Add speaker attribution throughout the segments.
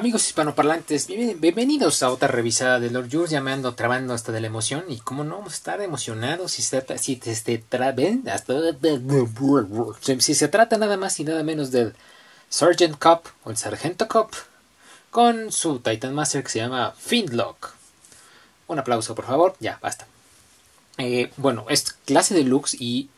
Speaker 1: Amigos hispanoparlantes, bienvenidos a otra revisada de Lord Jules, ya me ando trabando hasta de la emoción y cómo no vamos a estar emocionados si se, si te, si se trata nada más y nada menos del Sergeant Cup o el Sargento Cup con su Titan Master que se llama Findlock. Un aplauso por favor, ya, basta. Eh, bueno, es clase de looks y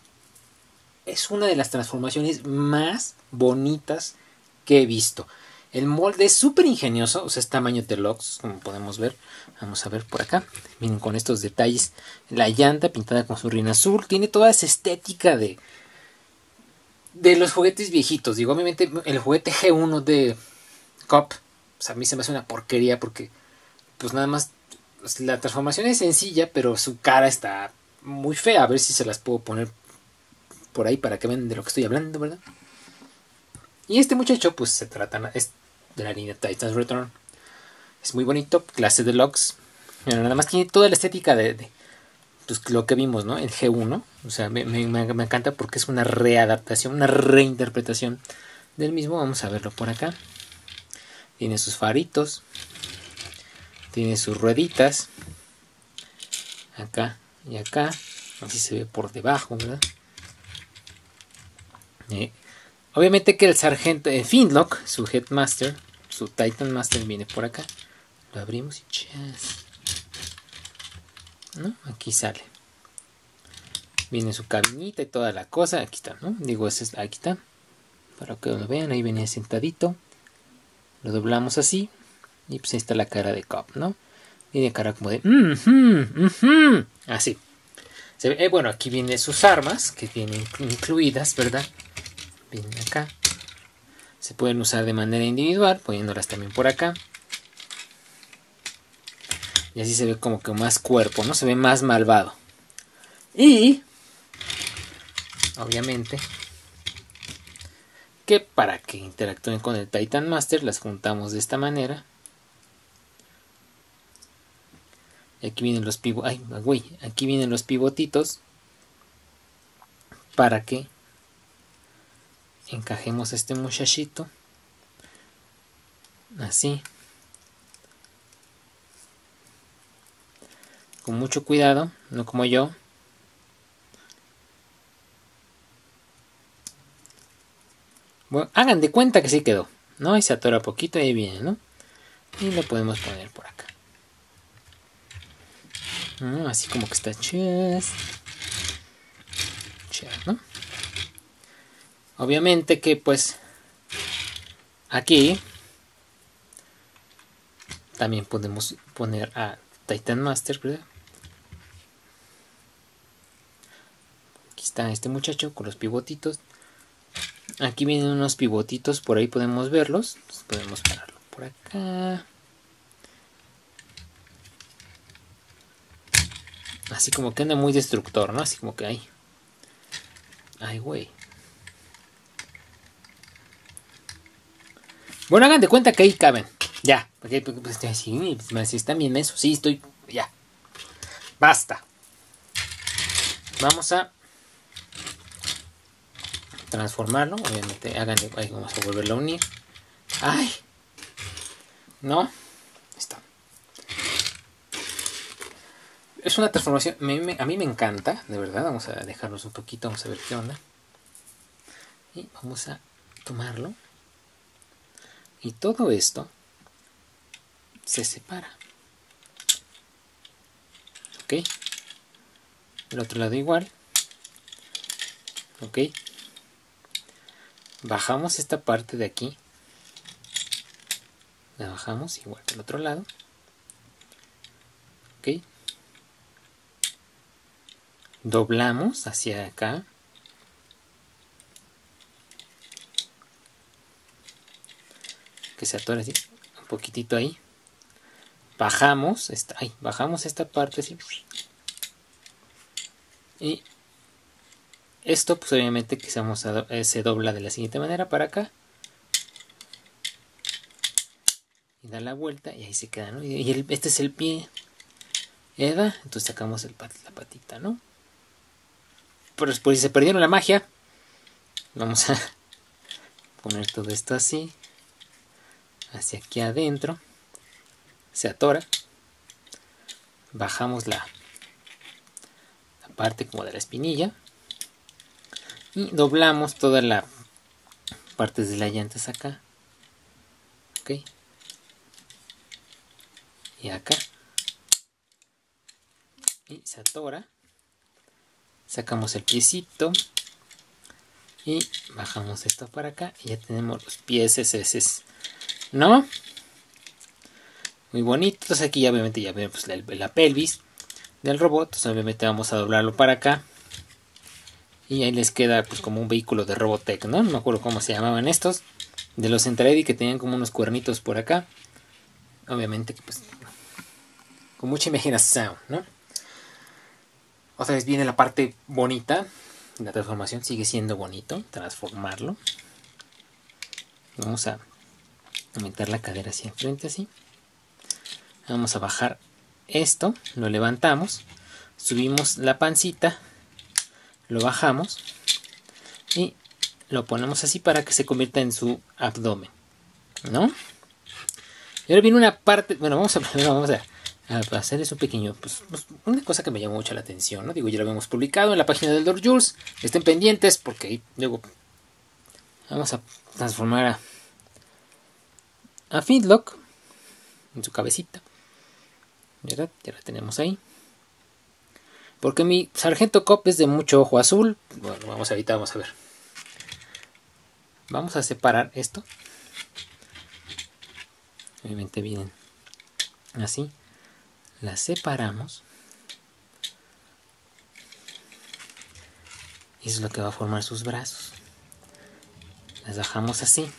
Speaker 1: es una de las transformaciones más bonitas que he visto. El molde es súper ingenioso, o sea, es tamaño Telox, como podemos ver. Vamos a ver por acá. Miren con estos detalles. La llanta pintada con su rina azul. Tiene toda esa estética de. de los juguetes viejitos. Digo, obviamente, el juguete G1 de Cop. Pues a mí se me hace una porquería porque. Pues nada más. Pues, la transformación es sencilla, pero su cara está muy fea. A ver si se las puedo poner por ahí para que vean de lo que estoy hablando, ¿verdad? Y este muchacho, pues se trata de la línea Titans Return. Es muy bonito, clase de logs. Pero nada más tiene toda la estética de, pues, lo que vimos, ¿no? El G1. O sea, me, encanta porque es una readaptación, una reinterpretación del mismo. Vamos a verlo por acá. Tiene sus faritos. Tiene sus rueditas. Acá y acá. Así se ve por debajo, ¿verdad? Eh, Obviamente que el sargento eh, Finlock, su Headmaster, su Titan Master viene por acá. Lo abrimos y chas. ¿No? Aquí sale. Viene su cabinita y toda la cosa. Aquí está, ¿no? Digo, ese es, aquí está. Para que lo vean, ahí viene sentadito. Lo doblamos así. Y pues ahí está la cara de Cobb, ¿no? Tiene cara como de... Así. Eh, bueno, aquí vienen sus armas, que vienen incluidas, ¿verdad? Vienen acá. Se pueden usar de manera individual, poniéndolas también por acá. Y así se ve como que más cuerpo, ¿no? Se ve más malvado. Y, obviamente, que para que interactúen con el Titan Master, las juntamos de esta manera. Y aquí vienen los pivotitos. Ay, aquí vienen los pivotitos. Para que encajemos este muchachito así con mucho cuidado no como yo bueno, hagan de cuenta que sí quedó no y se atora poquito ahí viene no y lo podemos poner por acá. Así como que está chest ¿no? Obviamente que pues aquí también podemos poner a Titan Master, Aquí está este muchacho con los pivotitos. Aquí vienen unos pivotitos, por ahí podemos verlos. podemos pararlo por acá. Así como que anda muy destructor, ¿no? Así como que ahí. Ay, güey. Bueno, hagan de cuenta que ahí caben. Ya. Porque, pues, pues sí, si están bien eso. Sí, estoy. Ya. Basta. Vamos a transformarlo. Obviamente, ahí vamos a volverlo a unir. Ay. No. Está. Es una transformación. a mí me encanta, de verdad. Vamos a dejarlos un poquito. Vamos a ver qué onda. Y vamos a tomarlo. Y todo esto se separa. ¿Ok? El otro lado igual. ¿Ok? Bajamos esta parte de aquí. La bajamos igual del otro lado. ¿Ok? Doblamos hacia acá. Que se atore así, un poquitito ahí. Bajamos, esta, ahí, bajamos esta parte así. Y esto pues obviamente que se, eh, se dobla de la siguiente manera para acá. Y da la vuelta y ahí se queda, ¿no? Y este es el pie. Eda, entonces sacamos la patita, ¿no? Pero por si se perdieron la magia, vamos a poner todo esto así hacia aquí adentro, se atora, bajamos la, la parte como de la espinilla y doblamos toda la parte de las llantas acá, ok, y acá, y se atora, sacamos el piecito. Y bajamos esto para acá. Y ya tenemos los pies ¿no? muy bonito entonces aquí obviamente ya vemos la, la pelvis del robot entonces obviamente vamos a doblarlo para acá y ahí les queda pues como un vehículo de Robotech, ¿no? No me acuerdo cómo se llamaban estos. De los Centredi que tenían como unos cuernitos por acá. Obviamente pues con mucha imaginación, ¿no? Otra vez viene la parte bonita. La transformación sigue siendo bonito. Transformarlo. Vamos a aumentar la cadera hacia enfrente así. Vamos a bajar esto. Lo levantamos. Subimos la pancita lo bajamos y lo ponemos así para que se convierta en su abdomen, ¿no? Y ahora viene una parte, bueno, vamos a, vamos a, hacerles un pequeño, pues, pues, una cosa que me llamó mucho la atención, ¿no? Digo, ya lo habíamos publicado en la página del Dor Jules, estén pendientes porque luego vamos a transformar a, a Feedlock en su cabecita. ¿Verdad? Ya la tenemos ahí. Porque mi sargento cop es de mucho ojo azul. Bueno, vamos a evitar, vamos a ver. Vamos a separar esto. Obviamente vienen así. Las separamos. Y eso es lo que va a formar sus brazos. Las bajamos así.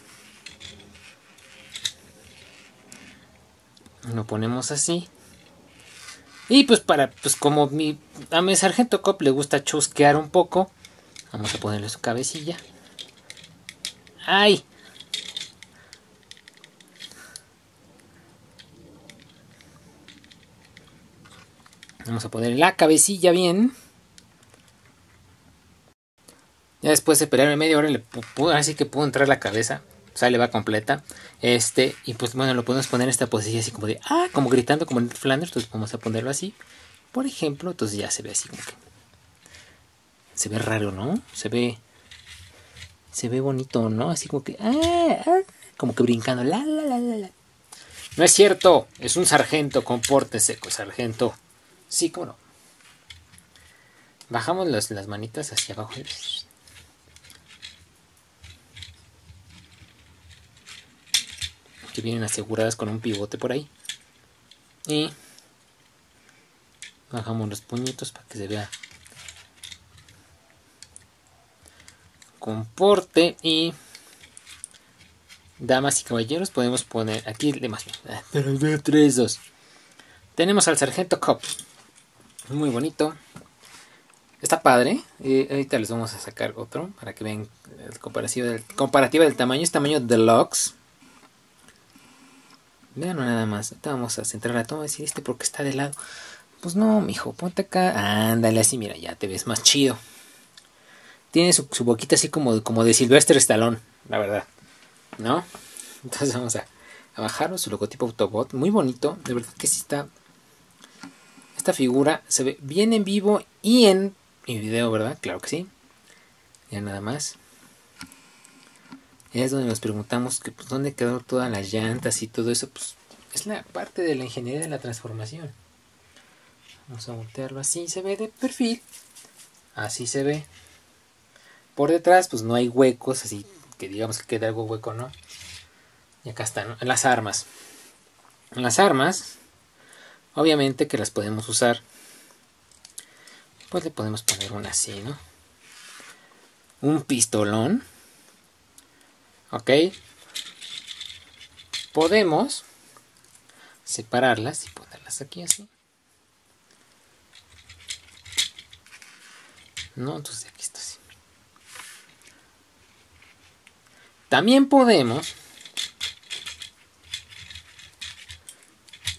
Speaker 1: Lo ponemos así. Y pues para, pues como mi, a mi sargento Cop le gusta chusquear un poco, vamos a ponerle su cabecilla. ¡Ay! Vamos a poner la cabecilla bien. Ya después de pelear media hora, le así que pudo entrar la cabeza sale va completa. Este, y pues bueno, lo podemos poner en esta posición así como de, ah, como gritando como en Flanders, entonces vamos a ponerlo así. Por ejemplo, entonces ya se ve así como que se ve raro, ¿no? Se ve se ve bonito, ¿no? Así como que ah, ah, como que brincando, la la la la la. No es cierto, es un sargento, compórtese, sargento. Sí, como no. Bajamos las, las manitas hacia abajo que vienen aseguradas con un pivote por ahí. Y bajamos los puñitos para que se vea comporte. Y damas y caballeros podemos poner aquí más ah, pero de tres dos. Tenemos al sargento Cop muy bonito. Está padre. Y ahorita les vamos a sacar otro para que vean el comparativo del, comparativa del tamaño. Es tamaño deluxe Vean nada más. vamos a centrar la toma este porque está de lado. Pues no, mijo, ponte acá. Ándale así, mira, ya te ves más chido. Tiene su, boquita así como, como de Sylvester Stallone, la verdad. ¿No? Entonces vamos a, a bajarlo, su logotipo Autobot. Muy bonito, de verdad que sí está. Esta figura se ve bien en vivo y en mi video, ¿verdad? Claro que sí. Ya nada más es donde nos preguntamos que pues, dónde quedó todas las llantas y todo eso, pues es la parte de la ingeniería de la transformación. Vamos a voltearlo así, se ve de perfil. Así se ve. Por detrás, pues no hay huecos, así que digamos que queda algo hueco, ¿no? Y acá están, las armas. Las armas, obviamente que las podemos usar. Pues le podemos poner una así, ¿no? Un pistolón ¿Ok? Podemos separarlas y ponerlas aquí así. No, entonces aquí está así. También podemos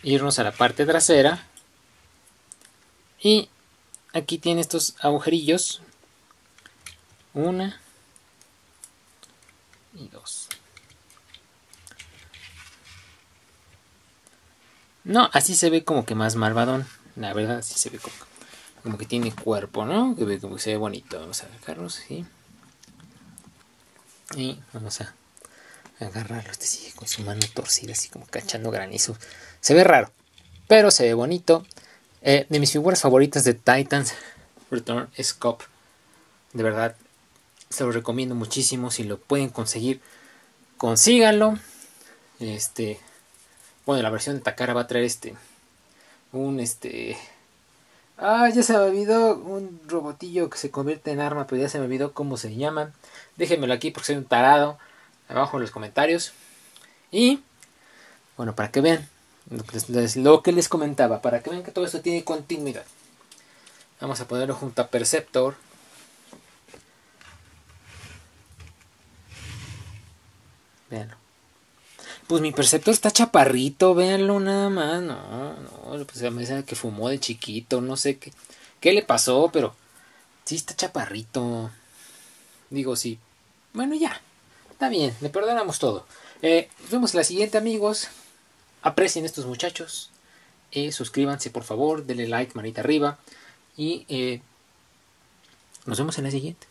Speaker 1: irnos a la parte trasera y aquí tiene estos agujerillos. Una, y dos. No, así se ve como que más malvadón. La verdad, así se ve como, que tiene cuerpo, ¿no? Que como que se ve bonito. Vamos a sacarlo, ¿sí? Y vamos a agarrarlo. Este sigue con su mano torcida, así como cachando granizo. Se ve raro, pero se ve bonito. Eh, de mis figuras favoritas de Titans Return es Cop. De verdad, se lo recomiendo muchísimo. Si lo pueden conseguir, consíganlo. Este, bueno, la versión de Takara va a traer este, un este, ah, ya se me olvidó un robotillo que se convierte en arma, pero ya se me olvidó cómo se llama. Déjenmelo aquí porque soy un tarado. Abajo en los comentarios. Y, bueno, para que vean lo que les comentaba, para que vean que todo esto tiene continuidad. Vamos a ponerlo junto a Perceptor. Veanlo. Pues mi Perceptor está chaparrito, véanlo nada más. No, no, pues me dice que fumó de chiquito, no sé qué, qué le pasó, pero sí está chaparrito. Digo, sí. Bueno, ya. Está bien, le perdonamos todo. Eh, nos vemos en la siguiente, amigos. Aprecien estos muchachos. Eh, suscríbanse, por favor. Denle like, manita arriba. Y eh, nos vemos en la siguiente.